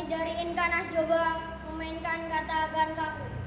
Kami dari Inkanah coba memainkan kata gankaku.